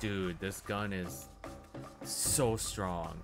Dude, this gun is so strong.